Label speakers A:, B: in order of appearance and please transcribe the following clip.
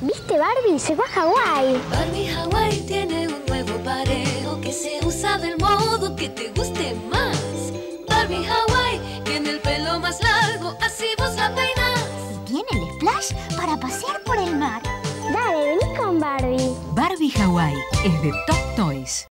A: ¿Viste Barbie? Se va a Hawái.
B: Barbie Hawái tiene un nuevo parejo que se usa del modo que te guste más. Barbie Hawái tiene el pelo más largo, así vos la peinas.
C: Y tiene el splash para pasear por el mar.
A: Dale, vení con Barbie.
D: Barbie Hawái es de Top Toys.